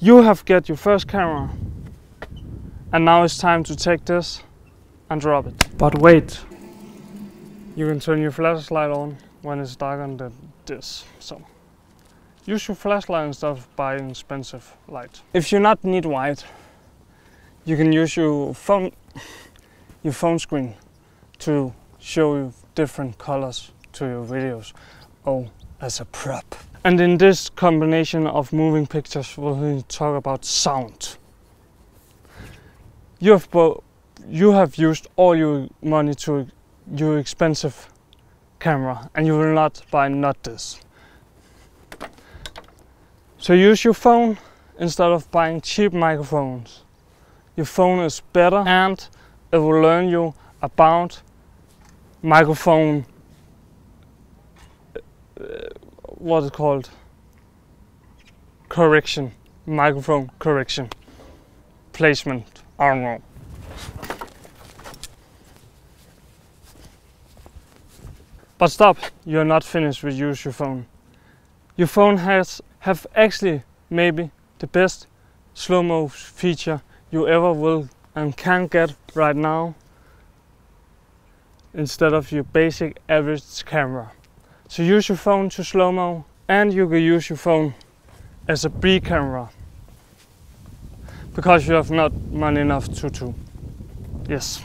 You have get your first camera and now it's time to take this and drop it. But wait, you can turn your flashlight on when it's darker than this. So use your flashlight instead of buying expensive light. If you not need white, you can use your phone your phone screen to show you different colors to your videos. Oh, as a prop. And in this combination of moving pictures, we'll talk about sound. You have, you have used all your money to your expensive camera and you will not buy not this. So use your phone instead of buying cheap microphones. Your phone is better and it will learn you about microphone what is called? Correction. Microphone correction. Placement. I don't know. But stop. You're not finished with use your phone. Your phone has have actually maybe the best slow-mo feature you ever will and can get right now instead of your basic average camera. So use your phone to slow-mo and you can use your phone as a B camera because you have not money enough to do. Yes.